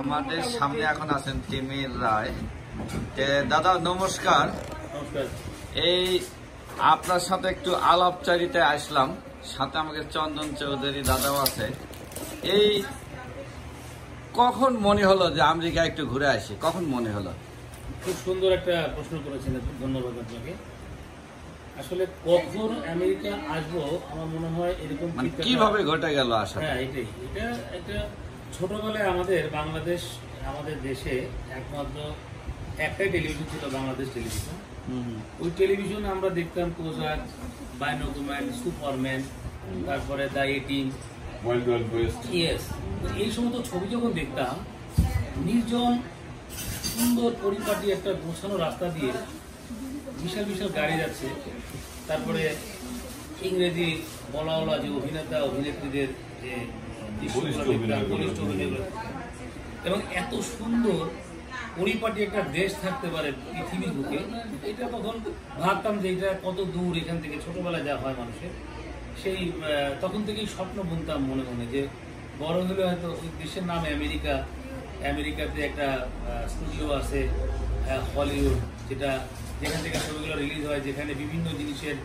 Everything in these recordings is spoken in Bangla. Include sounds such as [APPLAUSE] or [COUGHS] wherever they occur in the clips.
আমাদের সামনে এখন আছেন তিমির রায়। দাদা নমস্কার। এই আপনার সাথে একটু আলাপচারিতায় আসলাম। সাথে আমাকে চন্দন চৌধুরী দাদাও আছে। এই কখন মনে হলো যে আমেরিকা একটু ঘুরে আসি? কখন মনে হলো? খুব সুন্দর একটা প্রশ্ন করেছেন ধন্যবাদ আপনাকে। আসলে কখন আমেরিকা আসব আমার মনে হয় এরকম মানে কীভাবে ঘটে গেল আসা হ্যাঁ এটাই। এটা এটা ছোটবেলায় আমাদের বাংলাদেশ আমাদের দেশে একমাত্র একটাই টেলিভিশন ছিল বাংলাদেশ টেলিভিশন ওই টেলিভিশনে আমরা দেখতাম কোজাক বাইনোকুম্যান সুপারম্যান তারপরে দ্য এটিন ইয়েস এই সমস্ত ছবি যখন দেখতাম নির্জন সুন্দর পরিপাটি একটা গোছানো রাস্তা দিয়ে বিশাল বিশাল গাড়ি যাচ্ছে। তারপরে ইংরেজি বলাওয়ালা যে অভিনেতা অভিনেত্রীদের যে এবং এত সুন্দর পরিপাটি একটা দেশ থাকতে পারে পৃথিবীর বুকে এটা তখন ভাবতাম যে এটা কত দূর এখান থেকে ছোটবেলায় যা হয় মানুষের। সেই তখন থেকেই স্বপ্ন বুনতাম মনে মনে যে বড় হলে হয়তো দেশের নাম আমেরিকা, আমেরিকাতে একটা স্টুডিও আছে হলিউড যেটা যেখান থেকে ছবিগুলো রিলিজ হয়, যেখানে বিভিন্ন জিনিসের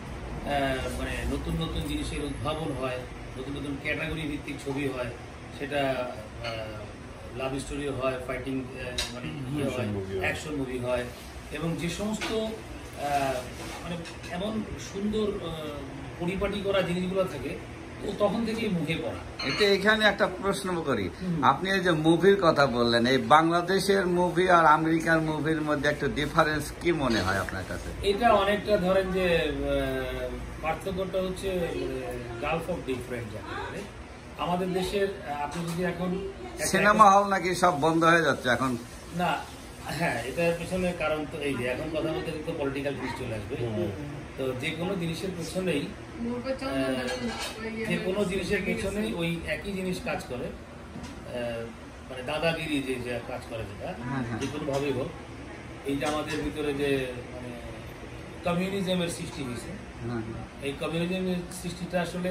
মানে নতুন নতুন জিনিসের উদ্ভাবন হয়। নতুন নতুন ক্যাটাগরি ভিত্তিক ছবি হয় সেটা লাভ স্টোরি হয় ফাইটিং মানে ইয়ে হয়। অ্যাকশন মুভি হয় এবং যে সমস্ত মানে এমন সুন্দর পরিপাটি করা জিনিসগুলো থাকে তখন থেকেই মুখে পড়া। এটা এখানে একটা প্রশ্ন করি। আপনি এই যে মুভির কথা বললেন এই বাংলাদেশের মুভি আর আমেরিকার মুভির মধ্যে একটা ডিফারেন্স কি মনে হয় আপনার কাছে? এটা অনেকটা ধরেন যে পার্থক্যটা হচ্ছে গালফ অফ ডিফারেন্ট আমাদের দেশের আপনি যদি এখন সিনেমা হল নাকি সব বন্ধ হয়ে যাচ্ছে এখন? না হ্যাঁ এটার পেছনে কারণ তো এই যে এখন কথা বলতে তো পলিটিক্যাল ফিস চলে আসবে। তো যে কোনো জিনিসের পেছনেই যে কোনো জিনিসের পেছনেই ওই একই জিনিস কাজ করে। মানে দাদাগিরি যে যে কাজ করে যেটা হ্যাঁ, হ্যাঁ। যে কোনো ভাবেই হোক এইটা আমাদের ভিতরে যে মানে কমিউনিজমের সৃষ্টি হয়েছে। হ্যাঁ, এই কমিউনিজমের সৃষ্টিটা আসলে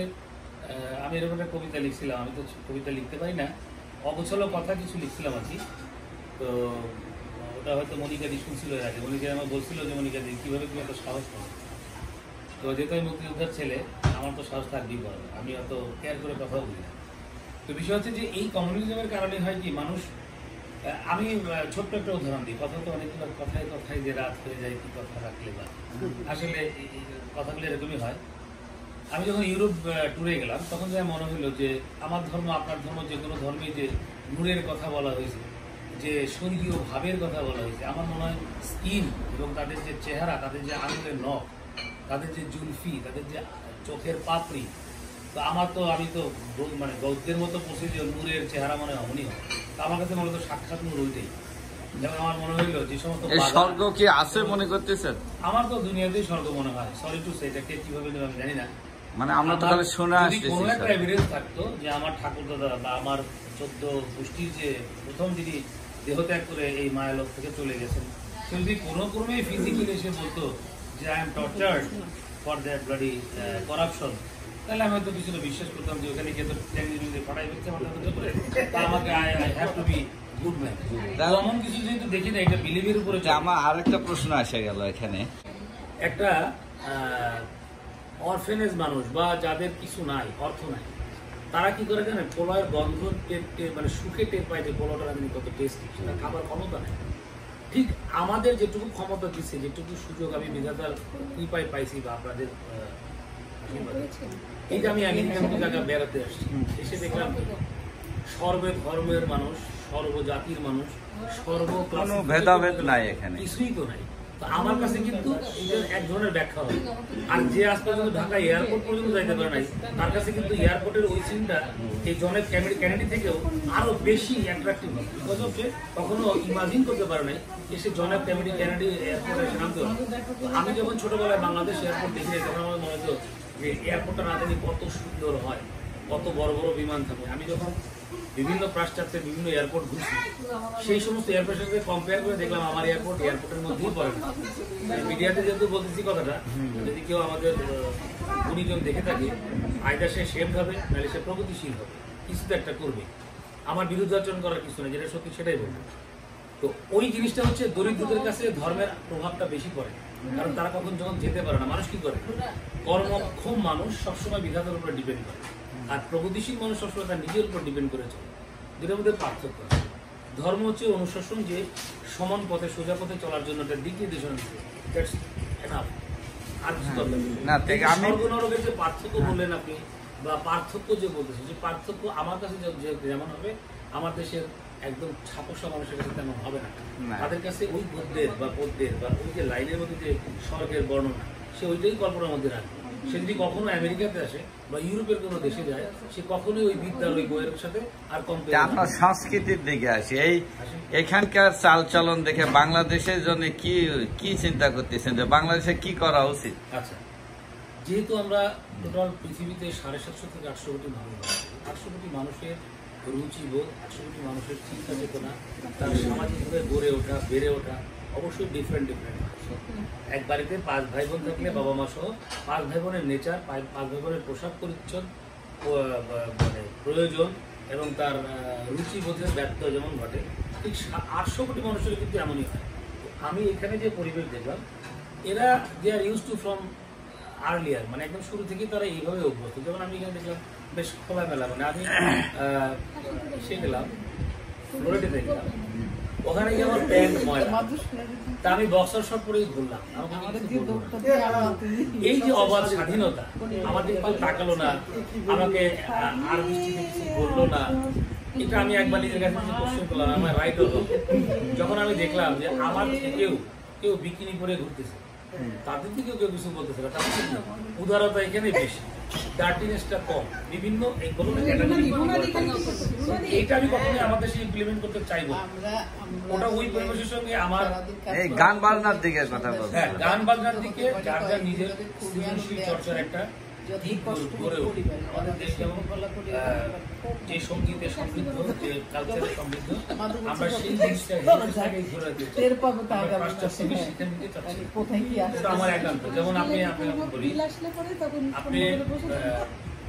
আমি এরকম একটা কবিতা লিখছিলাম আমি তো কবিতা লিখতে পারি না অগোছালো কথা কিছু লিখছিলাম আর কি। তো ওটা হয়তো মনিকা দি শুনছিল এর আগে। মনিকা আমার বলছিল যে মনিকা দি কীভাবে তুমি এত সাহস পাও? তো যেহেতু আমি মুক্তিযোদ্ধার ছেলে, আমার তো সাহস থাকবেই পারবে আমি অত কেয়ার করে কথা বলি না। তো বিষয় হচ্ছে যে এই কমিউনিজমের কারণে হয় কি, মানুষ আমি ছোট্ট একটা উদাহরণ দিই। কথা তো অনেকগুলো কথায় কথায় যে রাত হয়ে যায়, কি কথা রাখলে বা আসলে কথাগুলো এরকমই হয়। আমি যখন ইউরোপ ট্যুরে গেলাম, তখন যা মনে হলো যে আমার ধর্ম, আপনার ধর্ম যে কোনো ধর্মে যে নূরের কথা বলা হয়েছে, যে স্বর্গীয় ভাবের কথা বলা হয়েছে, আমার মনে হয় স্কিন এবং তাদের যে চেহারা, তাদের যে আঙুলের নখ তাদের যে জুলফি তাদের যে চোখের পাপড়ি তো আমার তো আমি তো মানে বৌদ্ধের মতো পৌঁছে যে নূরের চেহারা মনে অমনি হয়। তো আমার কাছে মনে হতো সাক্ষাৎ নূর ওইটাই। যেমন আমার মনে হইল যে সমস্ত স্বর্গ কি আছে মনে করতেছেন? আমার তো দুনিয়াতেই স্বর্গ মনে হয়। সরি টু সে এটাকে কীভাবে আমি জানি না। মানে আমরা তো খালি শুনে যদি আসতেছি কোনো একটা এভিডেন্স থাকতো যে আমার ঠাকুর দাদা বা আমার চোদ্দ গোষ্ঠীর যে প্রথম যিনি দেহত্যাগ করে এই মায়ালোক থেকে চলে গেছেন সে যদি কোনো ক্রমেই ফিজিক্যালি এসে বলতো যে I am tortured for bloody corruption তাহলে আমি হয়তো কিছুটা বিশ্বাস করতাম যে ওখানে গিয়ে তো করে তা আমাকে I have to be good man এমন কিছু যেহেতু দেখি না এটা বিলিভের উপরে আরেকটা প্রশ্ন আসে গেল এখানে। একটা অরফেনেজ মানুষ বা যাদের কিছু নাই অর্থ নাই তারা কি করে জানেন? পোলার গন্ধ মানে সুখে টের পায় যে পোলাটা কত টেস্টি সেটা খাবার ক্ষমতা নেই। ঠিক আমাদের যেটুকু ক্ষমতা দিচ্ছে যেটুকু সুযোগ আমি বিধাতার কৃপায় পাইছি বা আপনাদের এই যে আমি একদিন মতো জায়গায় বেড়াতে আসছি এসে দেখলাম সর্বে ধর্মের মানুষ সর্বজাতির মানুষ সর্ব কোনো ভেদাভেদ নাই এখানে। কিছুই তো নাই। আমার কাছে কিন্তু এক ধরনের ব্যাখ্যা হবে আর যে আজ পর্যন্ত ঢাকা এয়ারপোর্ট পর্যন্ত যাইতে পারে নাই, তার কাছে কিন্তু এয়ারপোর্টের ওই সিনটা এই জনের ক্যামেরি ক্যানেডি থেকেও আরও বেশি অ্যাট্রাকটিভ হবে বিকজ অফ সে কখনো ইমাজিন করতে পারে নাই যে সে জনের ক্যামেরি ক্যানেডি এয়ারপোর্টে তো আমি যখন ছোটবেলায় বাংলাদেশ এয়ারপোর্ট দেখি তখন আমার মনে হতো যে এয়ারপোর্টটা না জানি কত সুন্দর হয়, কত বড় বড় বিমান থাকে আমি যখন বিভিন্ন পাশ্চাত্যের বিভিন্ন এয়ারপোর্ট ঘুরছি। সেই সমস্ত এয়ারপোর্টের সাথে কম্পেয়ার করে দেখলাম আমার এয়ারপোর্ট এয়ারপোর্টের মধ্যেই পড়ে না। মিডিয়াতে যেহেতু বলতেছি কথাটা, যদি কেউ আমাদের গুণীজন দেখে থাকে আয়দা সে সেফ হবে, নাহলে সে প্রগতিশীল হবে। কিছু তো একটা করবে। আমার বিরুদ্ধাচরণ করার কিছু নেই, যেটা সত্যি সেটাই বলব। তো ওই জিনিসটা হচ্ছে দরিদ্রদের কাছে ধর্মের প্রভাবটা বেশি পড়ে। কারণ তারা কখন যখন যেতে পারে না, মানুষ কি করে? কর্মক্ষম মানুষ সবসময় বিধাতার উপর ডিপেন্ড করে। আর প্রগতিশীল মানুষ সবসময় তার নিজের উপর ডিপেন্ড করে চলে। দুটোর মধ্যে পার্থক্য আছে। ধর্ম হচ্ছে অনুশাসন যে সমান পথে সোজা পথে চলার জন্য একটা দিক নির্দেশনা দিচ্ছে That's enough. আর কিছু না, ঠিক, এই আমি- স্বর্গ নরকের যে পার্থক্য বললেন আপনি বা পার্থক্য যে বলতেছেন যে পার্থক্য আমার কাছে যেমন হবে আমার দেশের একদম ছাপোষা মানুষের কাছে তেমন হবে না। তাদের কাছে ওই গদ্যের বা পদ্যের বা ওই যে লাইনের মধ্যে যে স্বর্গের বর্ণনা সে ওইটাই কল্পনার মধ্যে রাখবে। সে যদি কখনো আমেরিকাতে আসে বা ইউরোপের কোনো দেশে যায় সে কখনোই ওই বিদ্যার ওই বইয়ের সাথে আর কম আপনার সংস্কৃতির দিকে আসি এই এখানকার চালচলন দেখে বাংলাদেশের জন্য কি কি চিন্তা করতেছেন যে বাংলাদেশে কি করা উচিত? আচ্ছা যেহেতু আমরা টোটাল পৃথিবীতে সাড়ে সাতশো থেকে আটশো কোটি মানুষ আটশো কোটি মানুষের রুচি বোধ আটশো কোটি মানুষের চিন্তা চেতনা তার সামাজিকভাবে গড়ে ওঠা বেড়ে ওঠা অবশ্যই ডিফারেন্ট ডিফারেন্ট এক বাড়িতে পাঁচ ভাই বোন থাকলে বাবা মা সহ পাঁচ ভাই বোনের নেচার পাঁচ ভাই বোনের পোশাক পরিচ্ছদ মানে প্রয়োজন এবং তার রুচিবোধের ব্যত্যয় যেমন ঘটে ঠিক আটশো কোটি মানুষের কিন্তু এমনই হয়। আমি এখানে যে পরিবেশ দেখলাম এরা they are used to from earlier মানে একদম শুরু থেকেই তারা এইভাবে অভ্যস্ত। যেমন আমি এখানে দেখলাম বেশ খোলামেলা মানে আমি [COUGHS] সে গেলাম ফ্লোরিডাতে গেলাম ওখানে গিয়ে আমার প্যান্ট ময়লা। তা আমি বক্সার শর্ট পরেই ঘুরলাম। এই যে অবাধ স্বাধীনতা আমাদের কেউ তাকালো না। আমাকে আর দৃষ্টিতে কিছু বলল না। এটা আমি একবার নিজের কাছে কোশ্চেন করলাম আমার রাইট হলো। যখন আমি দেখলাম যে আমার কেউ কেউ বিকিনি পরে ঘুরতেছে তাদের দিকেও কেউ কিছু বলতেছে মানে? উদারতা এখানে বেশি। ডার্টিনেসটা কম। বিভিন্ন এইটা আমি কখনোই আমার দেশে ইমপ্লিমেন্ট করতে চাইব ওটা ওই পরিবেশের সঙ্গে আমার এই গান বাজনার দিকে কথা বলছি। হ্যাঁ গান বাজনার দিকে যার যার নিজের সৃজনশীল চর্চার একটা যে সঙ্গীতে সমৃদ্ধ যে কালচারে সমৃদ্ধ আমরা সেই জিনিসটা। পাবো তা আমরা। কোথায় কি একান্ত যেমন আপনি আপনি বলি আপনি আহ,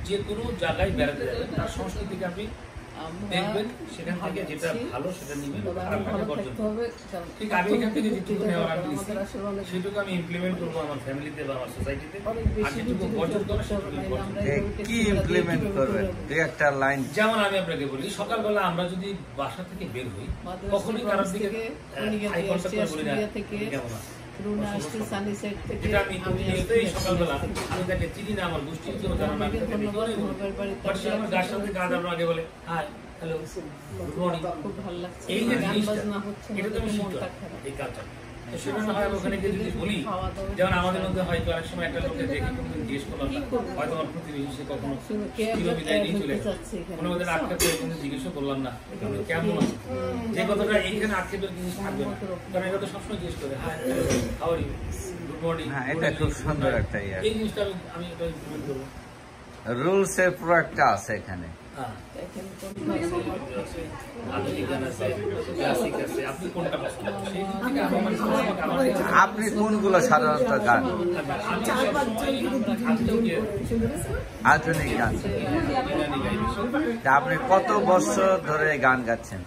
যে কোনো জায়গায় বেড়াতে যাবেন তার সংস্কৃতিকে আপনি দেখবেন সেখান থেকে যেটা ভালো সেটা নিবেন ঠিক আমি এখান থেকে যেটুকু নেওয়ার আমি অনেক সেটুকু আমি ইমপ্লিমেন্ট করব আমার ফ্যামিলিতে বা আমার সোসাইটিতে আর যেটুকু বর্জন করা কি ইমপ্লিমেন্ট করবেন দুই একটা লাইন যেমন আমি আপনাকে বলি সকালবেলা আমরা যদি বাসা থেকে বের হই কখনোই কারোর দিকে contact করে বলি না, অস্ট্রেলিয়া থেকে, "তুমি কেমন আছো?" রুনা আসছে থেকে আমি আমি প্রতিনিয়তই সকালবেলা আমি তাকে চিনি না আমার গোষ্ঠীর কেউ জানা না সে আমার সাথে গা আমার আগে বলে হাই হ্যালো গুড মর্নিং খুব ভালো লাগছে। এই যে জিনিসটা এটা তো আমি খারাপ। এই কালচার হয় আমি ওখানে গিয়ে যদি বলি যেমন আমাদের মধ্যে হয়তো অনেক সময় একটা লোকে দেখে কোনদিন জিজ্ঞেস করলাম না। হয়তো আমার প্রতিবেশী সে কখনো শুনো, কে চির একবার বিদায় নিয়ে চলে হতে গেল চাচ্ছে এখানে? কোনো মধ্যে আটকে পেয়ে কোনো জিজ্ঞেসও করলাম না। কেমন আছো? যে কথাটা এইখানে আটকে পেয়ে জিনিস থাকবে না। কারণ এটা তো সবসময় জিজ্ঞেস করে hi how you good morning হ্যাঁ, এটা খুব সুন্দর একটা ইয়ে। এই জিনিসটা আমি আমি এটা করব রুলস এর পুরো একটা আছে এখানে। আপনি কোনগুলো সাধারণত গান? আধুনিক গান। আপনি কত বছর ধরে গান গাচ্ছেন?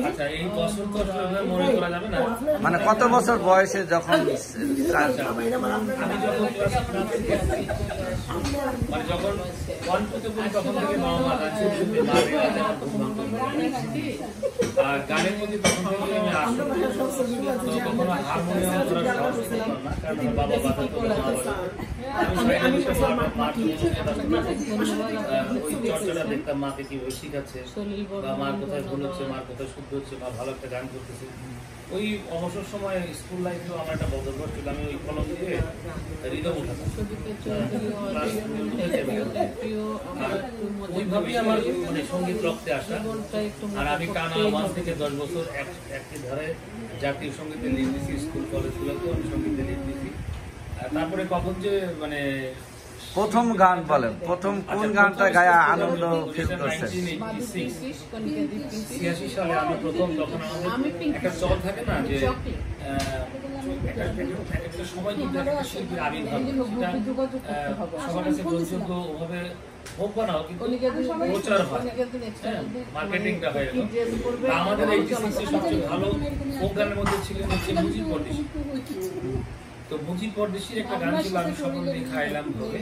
আচ্ছা এই বছর তো আসলে ওইভাবে মনে করা যাবে না? মানে কত বছর বয়সে যখন যখন আমার। আর গানের প্রতি কখনো হারমোনিয়াম করার সাহস না। কারণ বাবা ওই চর্চাটা দেখতাম মাকে কীভাবে শিখাচ্ছে বা মার কোথায় ভুল হচ্ছে মার কোথায় শুদ্ধ হচ্ছে মা ভালো একটা গান করতেছে। ওই অবসর সময় স্কুল লাইফেও আমার একটা বদলঘর ছিল। আমি ওই কলম দিয়ে রিদম উঠাতাম। আমার ওইভাবেই আমার মানে সংগীত রক্তে আসা। আর আমি টানা করতেই থেকে দশ বছর এক, একটি ধারে জাতীয় সঙ্গীতে লিড দিছি স্কুল, কলেজগুলোতেও আমি সঙ্গীতে দিছি আর তারপরে কখন যে মানে প্রথম গান বলেন প্রথম কোন আচ্ছা, গানটা গায়ে আনন্দ প্রথম ফিল করছেন 1986 মাধুরী কৃষ, কণিকা দীপ্তি কৃষ। ছিয়াশি সালে আমি প্রথম তখন আমাদের একটা চল থাকে না যে শিল্পীর আবির্ভাব। সবার কাছে গ্রহণযোগ্য ওভাবে হোক বা না কিন্তু প্রচার হয় হ্যাঁ, মার্কেটিংটা হয়ে গেল সবচেয়ে। ভালো গানের মধ্যে ছিলেন হচ্ছে তো পরদেশির একটা গান ছিল আমি দিয়ে খাইলাম ভোগে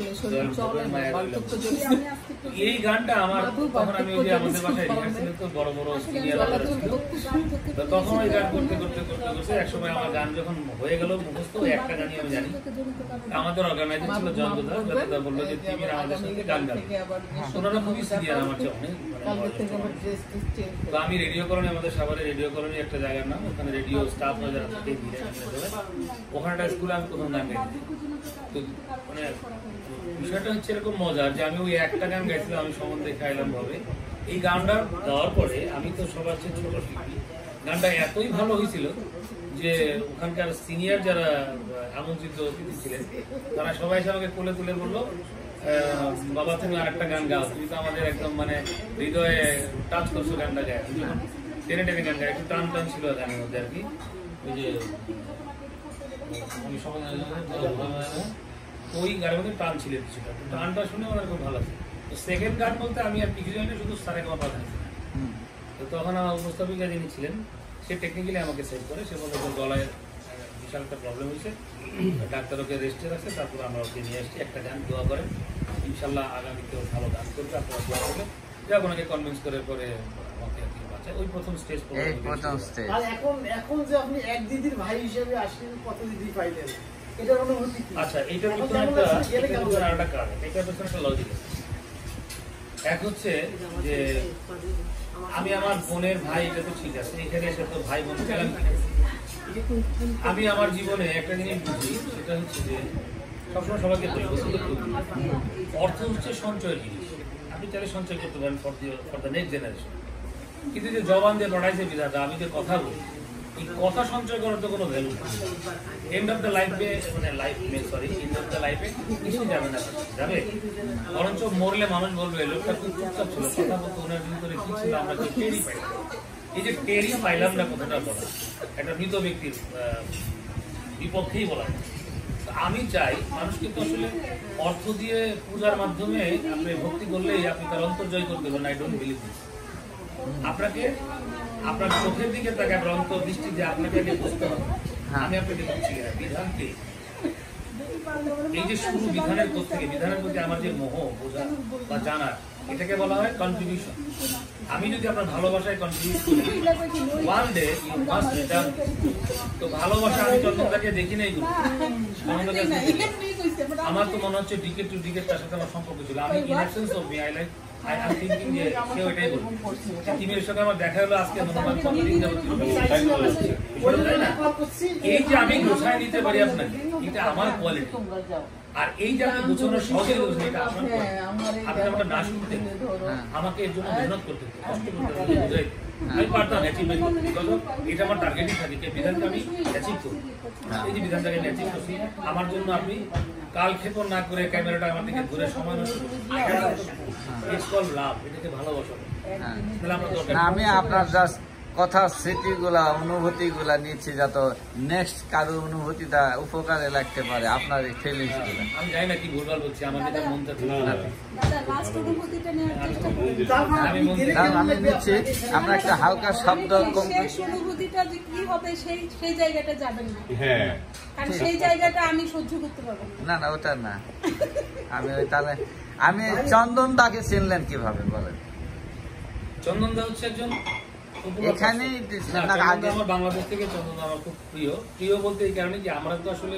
এই গানটা আমার তখন আমি ওই যে আমাদের বাসায় রিহার্সেলে তো বড় বড় সিনিয়ররা ছিল। তো তখন ওই গান করতে করতে করতে করতে একসময় আমার গান যখন হয়ে গেল মুখস্থ ওই একটা গানই আমি জানি। আমাদের অর্গানাইজার ছিল জয়ন্তদা জয়ন্তদা বলল যে তুমি আমাদের সঙ্গে গান গাবে। ওনারা খুবই সিনিয়র আমার চেয়ে অনেক মানে চেঞ্জ তো আমি রেডিও কলোনি আমাদের সাভারে রেডিও কলোনি একটা জায়গার নাম ওখানে রেডিও স্টাফ যারা থাকে ভিড়ে ভিড়ে ওখানে একটা স্কুলে মানে মজার যে আমি ওই একটা গান গাইছিলাম, আমি সম্বন্ধে খাইলাম ভাবে। এই গানটা গাওয়ার পরে আমি তো সবার গানটা এতই ভালো হয়েছিল যে ওখানকার সিনিয়র যারা আমন্ত্রিত অতিথি ছিলেন, তারা সবাই এসে আমাকে কোলে তুলে বলল বাবা, তুমি আরেকটা গান গাও। তুমি তো আমাদের একদম মানে হৃদয়ে টাচ করছ গানটা গায়ে টেনে টেনে গান গাই, একটু টান টান ছিল গানের মধ্যে আর কি। ওই যে ওই গানের মধ্যে টান ছিল কিছুটা তো টানটা শুনে আমার খুব ভালো লাগে তো সেকেন্ড গান বলতে আমি আর কিছু জানি শুধু সারে কমা হুম। তো তখন আমার উপস্থাপিকা যিনি ছিলেন সে টেকনিক্যালি আমাকে সেভ করে। সে বলে যে গলায় বিশাল একটা প্রবলেম হয়েছে। ডাক্তার ওকে রেস্টে রাখছে তারপর আমরা ওকে নিয়ে আসছি। একটা গান দোয়া করেন ইনশাল্লাহ আগামীতে ও ভালো গান করবে আপনারা দোয়া করবে যাক ওনাকে কনভিন্স করে পরে আমাকে আর কি বাঁচায় ওই প্রথম স্টেজ এই প্রথম স্টেজ আর এখন এখন যে আপনি এক দিদির ভাই হিসেবে আসলেন কত দিদি পাইলেন? এটার অনুভূতি কি? আচ্ছা একটা এটার পিছনে লাগছে? আরেকটা কারণ। এটার পিছনে একটা লজিক আছে। এক হচ্ছে যে আমি আমার বোনের ভাই এটা তো ঠিক আছে এখানে এসে তো ভাই বোন পেলাম কি? আমি আমার জীবনে একটা জিনিস বুঝি সেটা হচ্ছে যে সবসময় সবাইকে বলি অর্থ হচ্ছে সঞ্চয়ের জিনিস। আপনি চাইলে সঞ্চয় করতে পারেন for for the next generation কিন্তু যে জবান দিয়ে লড়াইছে বিধাতা, আমি যে কথা বলি, এই কথা সঞ্চয় করার তো কোনো ভ্যালু এন্ড অফ দ্য লাইফে মানে লাইফ মে সরি এন্ড অফ দ্য লাইফে কিছু যাবে না। যাবে? বরঞ্চ মরলে মানুষ বলবে লোকটা খুব চুপচাপ ছিল, কথা বলতে ওনার ভিতরে কি ছিল, আমরা কেউ টেরই পাই এই যে টেরই পাইলাম না কথাটা বলা, একটা মৃত ব্যক্তির বিপক্ষেই বলা। আমি চাই মানুষ কিন্তু আসলে অর্থ দিয়ে পূজার মাধ্যমে আপনি ভক্তি করলেই আপনি তার অন্তর্জয় করতে পারেন আই ডোন্ট বিলিভ দিস আপনাকে আপনার চোখের দিকে তাকে অন্তর দৃষ্টি দিয়ে আপনাকে আগে বুঝতে হবে হ্যাঁ। আমি আপনাকে বলছি না বিধান কে এই যে শুরু বিধানের পর থেকে বিধানের প্রতি আমার যে মোহ বোঝা বা জানার এটাকে বলা হয় কন্ট্রিবিউশন আমি যদি আপনার ভালোবাসায় কন্ট্রিবিউট করি one day you must return তো ভালোবাসা আমি চন্দনদাকে দেখি নাই দেখি নাই। আমার তো মনে হচ্ছে ডিকেট টু ডিকেট তার সাথে আমার সম্পর্ক ছিল আমি in absence of me I like সঙ্গে আমার দেখা হলো আজকে বিষয়টা এই যে আমি গোসায় নিতে পারি আপনাকে এটা আমার কোয়ালিটি আর এই যে আপনি গোছানোর সহজে গোছানো এটা আপনার হ্যাঁ, quality। আমার আপনি আমাকে না। হ্যাঁ। আমাকে এর জন্য মেহনত করতে কষ্ট বুঝাইতে। আমি পারতাম অ্যাচিভমেন্ট করতে এটা আমার টার্গেটই থাকে যে বিধানটা আমি অ্যাচিভ করি এই যে বিধানটাকে আমি অ্যাচিভ করছি আমার জন্য আপনি কাল ক্ষেপণ না করে ক্যামেরাটা আমার দিকে ঘুরে সময় নষ্ট কল লাভ এটাকে ভালোবাসা হ্যাঁ। তাহলে আমরা দরকার আমি আপনার জাস্ট কথা স্মৃতিগুলা অনুভূতিগুলা নিচ্ছি যাতে নেক্সট কারও অনুভূতিটা উপকারে লাগতে পারে আপনার এই ফিলিংসগুলো আমি জানি না কি ভুলভাল বলছি আমার মনটা ঠিক না, না না। দাদা লাস্ট অনুভূতিটা নেওয়ার চেষ্টা করুন। তারপর আমি নিচ্ছি আমরা একটা হালকা শব্দ অনুভূতিটা যে কি হবে সেই সেই জায়গাটা যাবেন না। হ্যাঁ। কারণ সেই জায়গাটা আমি সহ্য করতে পারব না। না না ওটা না। আমি ওই তাহলে আমি চন্দন দাকে চিনলেন কীভাবে বলেন। চন্দনদা হচ্ছে একজন popular এখানেই person। দিছিলেন না, না চন্দনদা আগে? আমার বাংলাদেশ থেকে আমার খুব প্রিয় প্রিয় বলতে এই কারণে কি আমরা তো আসলে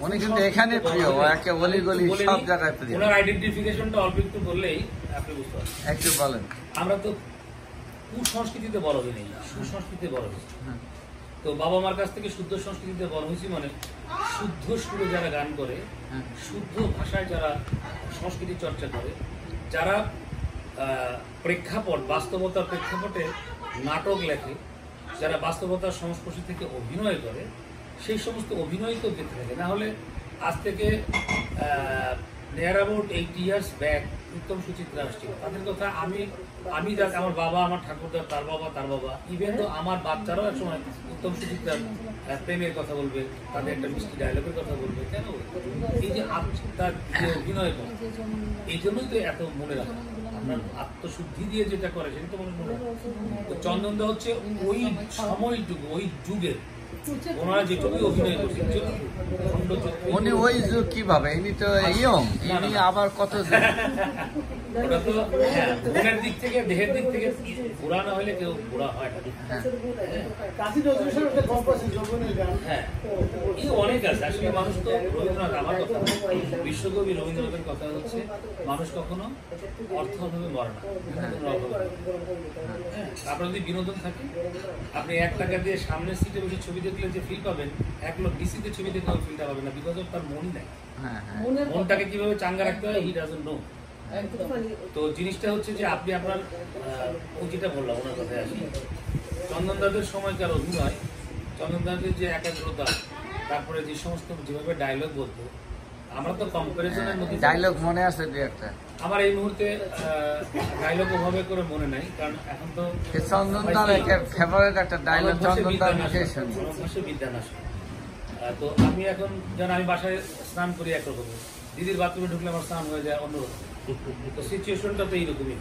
উনি কিন্তু এখানে প্রিয়, একে অলি গলি সব জায়গায় প্রিয়। ওনার আইডেন্টিফিকেশনটা অল্প একটু বললেই আপনি বুঝতে পারবেন একটু বলেন আমরা তো কুসংস্কৃতিতে বড় হইনি সুসংস্কৃতিতে বড় হয়েছি হ্যাঁ। তো বাবা মার কাছ থেকে শুদ্ধ সংস্কৃতিতে বড় হয়েছি মানে শুদ্ধ সুরে যারা গান করে হ্যাঁ। শুদ্ধ ভাষায় যারা সংস্কৃতি চর্চা করে যারা আহ, প্রেক্ষাপট, বাস্তবতার প্রেক্ষাপটে নাটক লেখে, যারা বাস্তবতার সংস্পর্শ থেকে অভিনয় করে, সেই সমস্ত অভিনয় তো দেখতে থাকে। না হলে আজ থেকে near about eight years back Uttam Suchitra আসছিল। তাদের কথা আমি আমি যাক, আমার বাবা, আমার ঠাকুরদা, তার বাবা তার বাবা ইভেন তো আমার বাচ্চারাও এক সময় উত্তম সুচিত্রার প্রেমের কথা বলবে, তাদের একটা মিষ্টি ডায়লগের কথা বলবে, কেন? এই যে আত্মার যে অভিনয় করে, এই জন্যই তো এত মনে রাখা। আপনার আত্মশুদ্ধি দিয়ে যেটা করে সেটা তো মনে মনে চন্দনদা হচ্ছে ওই সময়টুকু ওই যুগের। ওনারা যেটুকু অভিনয় করছেন যেটুকু উনি ওই যুগ কীভাবে ইনি তো ইয়ং ইনি আবার কত [LAUGHS] যুগ? ওটা তো হ্যাঁ, দিক থেকে দেহের দিক থেকে বুড়া না হলে কেউ বুড়া হয় না হ্যাঁ। হ্যাঁ অনেক আছে আসলে মানুষ তো রবীন্দ্রনাথ আমার কথা বিশ্বকবি রবীন্দ্রনাথের কথা হচ্ছে মানুষ কখনো অর্থ অভাবে মরে না। হ্যাঁ, আপনার যদি বিনোদন থাকে আপনি এক টাকা দিয়ে সামনের সিটে বসে ছবি দেখলে যে ফিল পাবেন এক লোক ডিসিতে ছবি দেখলে ফিলটা পাবেন না বিকজ অফ তার মনই নাই হ্যাঁ হ্যাঁ। মনটাকে কীভাবে চাঙ্গা রাখতে হয় হি ডাজন্ট নো। তো জিনিসটা হচ্ছে যে আপনি আপনার যেটা বললাম ওনার কথায় আসি। চন্দনদাদের সময়কার অভিনয় চন্দনদাদের যে একাগ্রতা তারপরে যে সমস্ত যেভাবে ডায়লগ বলতো আমরা তো কম্পারিজনের মধ্যে ডায়লগ মনে আছে দু একটা। আমার এই মুহূর্তে ডায়লগ ওভাবে করে মনে নাই কারণ এখন তো এ চন্দনদার একটা ফেভারিট একটা ডায়লগ চন্দনদার মুখে শুনি তো আমি এখন যেন আমি বাসায় স্নান করি একরকম দিদির বাথরুমে ঢুকলে আমার স্নান হয়ে যায় অন্যরকম। তো সিচুয়েশনটা তো এইরকমই।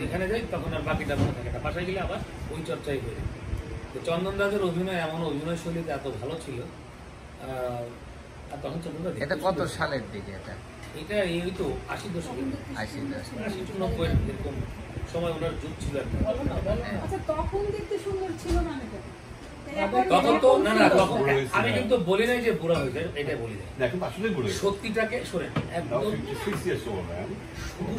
যেখানে যাই তখন আর বাকিটা মনে থাকে না। বাসায় গেলে আবার ওই চর্চাই হয়ে যায়। তো চন্দন দাসের অভিনয় এমন অভিনয় শৈলীতে এত ভালো ছিল আর তখন চন্দন দা এটা কত সালের দিকে এটা? এটা এই তো আশি দশক আশি দশ আশি টু নব্বই এরকম সময় ওনার যুগ ছিল একটা আচ্ছা তখন দেখতে সুন্দর ছিল না তখন তো না না তখন আমি কিন্তু বলি নাই যে বুড়া হয়েছে এটা বলি নাই সত্যিটাকে শোনেন একদম শুধু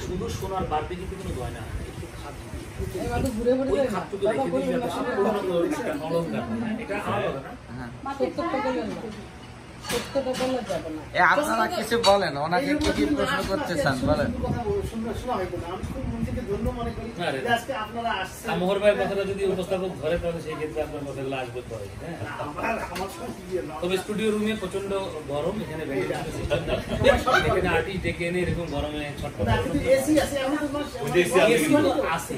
শুধু সোনার বাড়তি কিন্তু কোনো গয়না একটু খাদ। এটা আলাদা না। আপনারা কিছু বলেন ওনাকে কি কি প্রশ্ন করতে চান বলেন। কথা বল- শোনা- শোনা হয়তো না। আমি খুব থেকে ধন্য করি আরে। যে আজকে আপনারা আসছেন। আর মোহর ভাইয়ের কথাটা যদি উপস্থাপক ধরে তাহলে সেই ক্ষেত্রে আপনার কথাগুলো আসবে তো হয়। তবে স্টুডিও রুমে প্রচণ্ড গরম এখানে ভেন্টিলেশন এখানে আর্টিস্ট ডেকে এনে এরকম গরমে ছটফট আছে,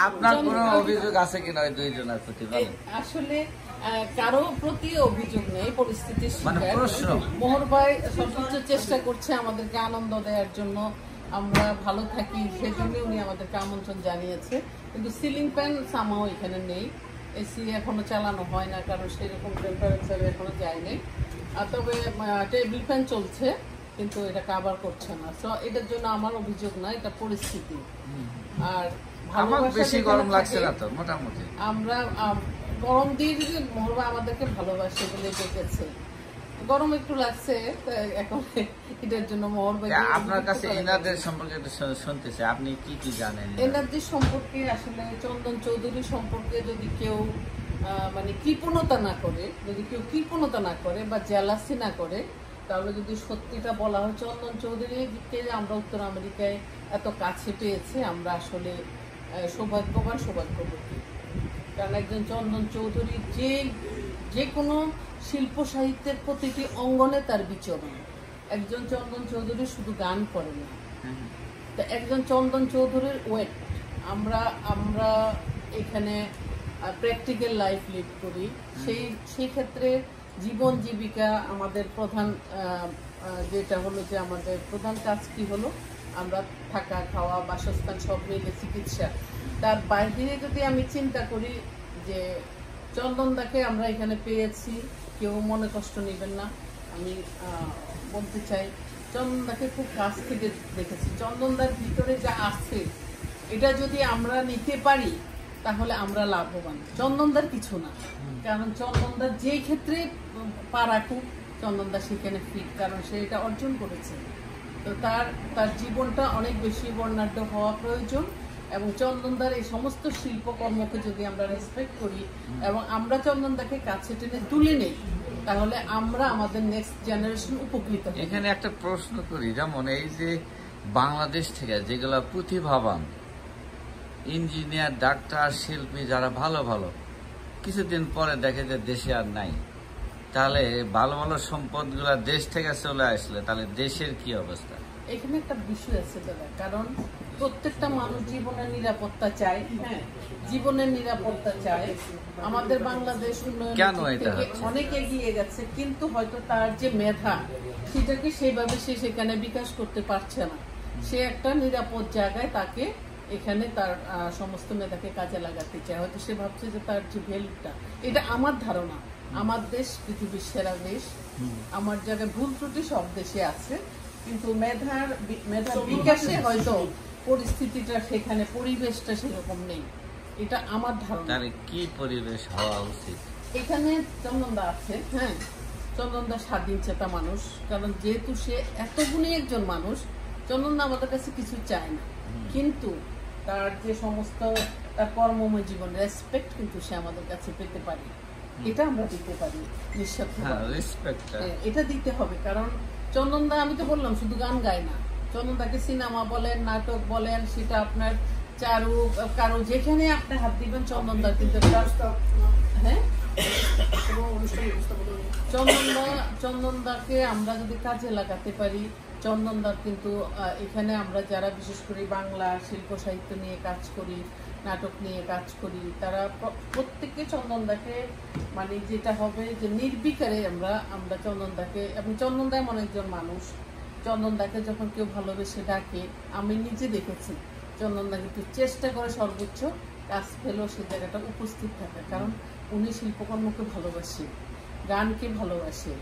আপনার কোনো অভিযোগ আছে কিনা ওই দুইজনের প্রতি বলেন। আসলে কারও প্রতি অভিযোগ নেই পরিস্থিতির মানে। মোহর ভাই সর্বোচ্চ চেষ্টা করছে আমাদেরকে আনন্দ দেওয়ার জন্য। আমরা ভালো থাকি সেজন্য উনি আমাদেরকে আমন্ত্রণ জানিয়েছে। কিন্তু সিলিং ফ্যান সামাও এখানে নেই। এসি এখনও চালানো হয় না কারণ সেরকম টেম্পারেচার এখনও যায়নি। আর তবে টেবিল ফ্যান চলছে কিন্তু এটা কাভার করছে না। সো এটার জন্য আমার অভিযোগ না এটা পরিস্থিতি। আর বেশি গরম লাগছে না তো মোটামুটি। আমরা আম, গরম দিয়ে যদি মহরবা আমাদেরকে ভালোবাসে বলে ডেকেছে গরম একটু লাগছে তো এখন এটার জন্য মহরবা আপনার কাছে এনাদের সম্পর্কে একটু শু- শুনতে চাই আপনি কি কি জানেন এনার্জি সম্পর্কে আসলে চন্দন চৌধুরী সম্পর্কে যদি কেউ মানে কৃপণতা না করে যদি কেউ কৃপণতা না করে বা জেলাসি না করে তাহলে যদি সত্যিটা বলা হয় চন্দন চৌধুরীকে আমরা উত্তর আমেরিকায় এত কাছে পেয়েছে আমরা আসলে সৌভাগ্যবান সৌভাগ্যবতী। কারণ একজন চন্দন চৌধুরী যে যে কোনো শিল্প সাহিত্যের প্রতিটি অঙ্গনে তার বিচরণ। একজন চন্দন চৌধুরী শুধু গান করে না। তা একজন চন্দন চৌধুরীর ওয়েট। আমরা আমরা এখানে প্র্যাকটিক্যাল লাইফ লিড করি। সেই সেই ক্ষেত্রে জীবন জীবিকা আমাদের প্রধান যেটা হলো যে আমাদের প্রধান কাজ কি হলো? আমরা থাকা খাওয়া বাসস্থান সব মিলে চিকিৎসা। তার বাইরে যদি আমি চিন্তা করি যে চন্দনদাকে আমরা এখানে পেয়েছি, কেউ মনে কষ্ট নেবেন না। আমি বলতে চাই চন্দনদাকে খুব কাছ থেকে দেখেছি। চন্দনদার ভিতরে যা আছে, এটা যদি আমরা নিতে পারি, তাহলে আমরা লাভবান। চন্দনদার কিছু না। কারণ চন্দনদার যে ক্ষেত্রে পা রাখুক চন্দনদা সেখানে ফিট, কারণ সে এটা অর্জন করেছে। তো তার তার জীবনটা অনেক বেশি বর্ণাঢ্য হওয়া প্রয়োজন। এবং চন্দনদার এই সমস্ত শিল্পকর্মকে যদি আমরা রেসপেক্ট করি এবং আমরা চন্দনদাকে কাছে টেনে তুলে নেই তাহলে আমরা আমাদের নেক্সট জেনারেশন উপকৃত এখানে একটা প্রশ্ন করি যেমন এই যে বাংলাদেশ থেকে যেগুলো প্রতিভাবান ইঞ্জিনিয়ার ডাক্তার শিল্পী যারা ভালো ভালো কিছুদিন পরে দেখে যে দেশে আর নাই তাহলে ভালো ভালো সম্পদগুলা দেশ থেকে চলে আসলে তাহলে দেশের কি অবস্থা? এখানে একটা বিষয় আছে দাদা কারণ প্রত্যেকটা মানুষ জীবনের নিরাপত্তা চায়। হ্যাঁ। জীবনের নিরাপত্তা চায়। আমাদের বাংলাদেশ উন্নয়ন কেন অনেক এগিয়ে গেছে কিন্তু হয়তো তার যে মেধা সেটাকে সেইভাবে সে সেখানে বিকাশ করতে পারছে না। সে একটা নিরাপদ জায়গায় তাকে এখানে তার সমস্ত মেধাকে কাজে লাগাতে চায়। হয়তো সে ভাবছে যে তার যে ভ্যালুটা এটা আমার ধারণা। আমার দেশ পৃথিবীর সেরা দেশ। আমার জায়গায় ভুল ত্রুটি সব দেশে আছে। কিন্তু মেধার মেধার বিকাশে হয়তো পরিস্থিতিটা সেখানে পরিবেশটা সেরকম নেই। এটা আমার ধারণা। তাহলে কি পরিবেশ হওয়া উচিত? এখানে চন্দনদা আছে হ্যাঁ? চন্দনদা স্বাধীন চেতা মানুষ কারণ যেহেতু সে এত গুণী একজন মানুষ চন্দনদা আমাদের কাছে কিছু চায় না। কিন্তু তার যে সমস্ত তার কর্মময় জীবন রেসপেক্ট কিন্তু সে আমাদের কাছে পেতে পারে। এটা আমরা দিতে পারি নিঃস্বার্থ হ্যাঁ রেসপেক্ট হ্যাঁ, এটা দিতে হবে কারণ চন্দনদা আমি তো বললাম শুধু গান গায় না। চন্দনদাকে সিনেমা বলেন, নাটক বলেন, সেটা আপনার চারু, কারও, যেখানে আপনি হাত দিবেন, চন্দনদার কিন্তু হ্যাঁ? চন্দনদাকে আমরা যদি কাজে লাগাতে পারি, চন্দনদার কিন্তু এখানে আমরা যারা বিশেষ করে বাংলা শিল্প সাহিত্য নিয়ে কাজ করি, নাটক নিয়ে কাজ করি, তারা প্র- প্রত্যেকে চন্দনদাকে মানে যেটা হবে যে নির্বিকারে আমরা আমরা চন্দনদাকে এবং চন্দনদা এমন একজন মানুষ। চন্দনদাকে যখন কেউ ভালোবেসে ডাকে আমি নিজে দেখেছি চন্দনদা কিন্তু চেষ্টা করে সর্বোচ্চ কাজ পেলেও সে জায়গাটা উপস্থিত থাকা। কারণ উনি শিল্পকর্মকে ভালোবাসে গানকে ভালোবাসে।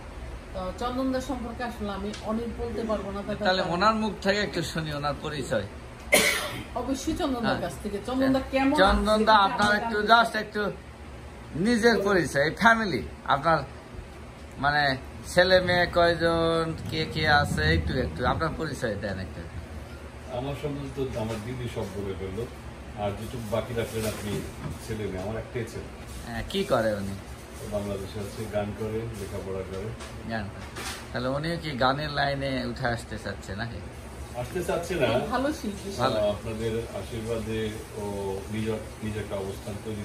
চন্দনদার সম্পর্কে আসলে আমি অনেক বলতে পারব না তাহলে ওনার মুখ থেকে একটু শুনি ওনার পরিচয়। অবশ্যই চন্দনদার হ্যাঁ। কাছ থেকে। চন্দনদা কেমন চন্দনদা আপনার একটু জাস্ট একটু নিজের পরিচয় ফ্যামিলি আপনার মানে ছেলে মেয়ে কয়জন? কে কে আছে? একটু একটু। আপনার পরিচয় দেন একটু। আমার সম্বন্ধে তো আমার দিদি সব বলে ফেলল। আর যেটুকু বাকি রাখলেন আপনি ছেলে মেয়ে আমার একটাই ছেলে। হ্যাঁ, কি করে উনি? ও বাংলাদেশে আছে গান করে লেখাপড়া করে। গান করে। তাহলে উনিও কি গানের লাইনে উঠে আসতে চাচ্ছে নাকি? আসতে চাচ্ছে না। ভালো শিল্পী। আপনাদের আশীর্বাদে ও নিজের নিজের একটা অবস্থান তৈরি